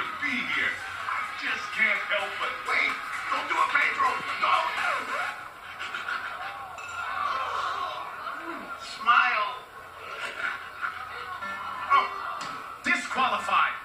to be here. I just can't help it. Wait, don't do it, Pedro. No. Smile. Oh, disqualified.